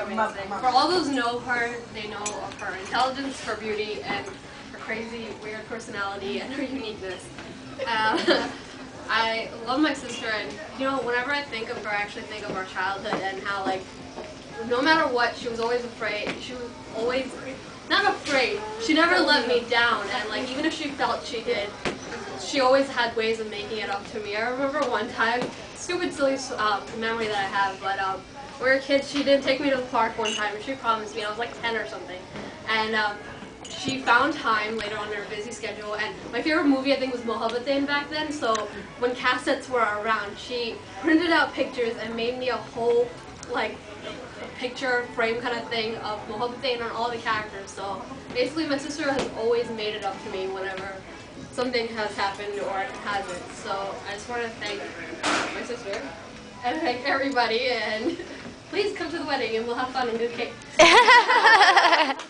For all those know her, they know of her intelligence, her beauty, and her crazy, weird personality and her uniqueness. Um, I love my sister, and you know, whenever I think of her, I actually think of our childhood and how, like, no matter what, she was always afraid. She was always not afraid. She never let me down, and like, even if she felt she did, she always had ways of making it up to me. I remember one time, stupid, silly uh, memory that I have, but um, we were kids. She didn't take me to the park one time, and she promised me. I was like 10 or something, and um, she found time later on in her busy schedule. And my favorite movie, I think, was Mohabbatein back then. So when cassettes were around, she printed out pictures and made me a whole like picture frame kind of thing of Mohabbatein and all the characters. So basically, my sister has always made it up to me whenever something has happened or hasn't. So I just want to thank my sister and thank everybody and please come to the wedding and we'll have fun and do cake.